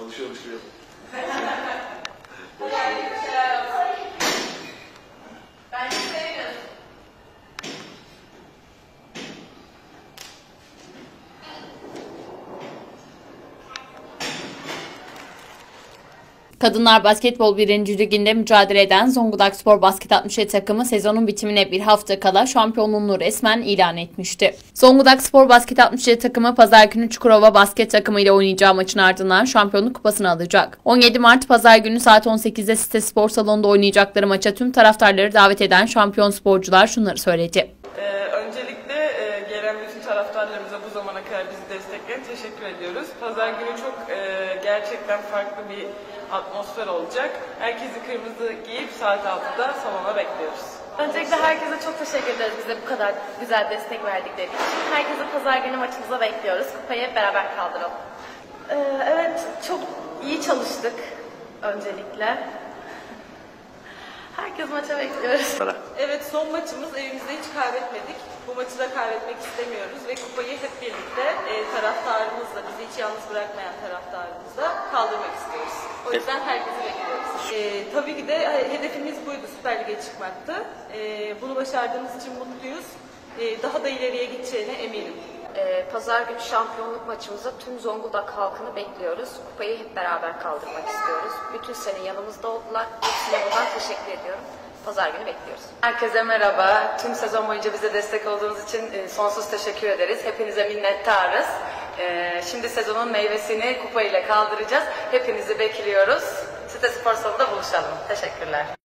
Çalışıyormuş gibi yapın. Kadınlar Basketbol 1. Liginde mücadele eden Zonguldak Spor Basket 67 takımı sezonun bitimine bir hafta kala şampiyonluğunu resmen ilan etmişti. Zonguldak Spor Basket 67 takımı pazar günü Çukurova Basket takımı ile oynayacağı maçın ardından şampiyonluk kupasını alacak. 17 Mart pazar günü saat 18'de Site Spor Salonu'nda oynayacakları maça tüm taraftarları davet eden şampiyon sporcular şunları söyledi. Taraftarlarımıza bu zamana kadar bizi destekleyen teşekkür ediyoruz. Pazar günü çok e, gerçekten farklı bir atmosfer olacak. Herkesi kırmızı giyip saat 6'da salona bekliyoruz. Öncelikle herkese çok teşekkür ederiz bize bu kadar güzel destek verdikleri için. Herkesi pazar günü maçımıza bekliyoruz. Kupayı hep beraber kaldıralım. Ee, evet, çok iyi çalıştık öncelikle. Herkes maça bekliyoruz. Evet son maçımız evimizde hiç kaybetmedik. Bu maçı da kaybetmek istemiyoruz ve kupayı hep birlikte e, taraftarımızla, bizi hiç yalnız bırakmayan taraftarımızla kaldırmak istiyoruz. O yüzden herkesi bekliyoruz. E, tabii ki de e, hedefimiz buydu Süper Lig'e çıkmaktı. E, bunu başardığımız için mutluyuz. E, daha da ileriye gideceğine eminim. Pazar günü şampiyonluk maçımıza tüm Zonguldak halkını bekliyoruz. Kupayı hep beraber kaldırmak istiyoruz. Bütün sene yanımızda oldular. Hepsine buradan teşekkür ediyorum. Pazar günü bekliyoruz. Herkese merhaba. Tüm sezon boyunca bize destek olduğunuz için e, sonsuz teşekkür ederiz. Hepinize minnettarız. E, Şimdi sezonun meyvesini kupa ile kaldıracağız. Hepinizi bekliyoruz. Site Spor Salonu'nda buluşalım. Teşekkürler.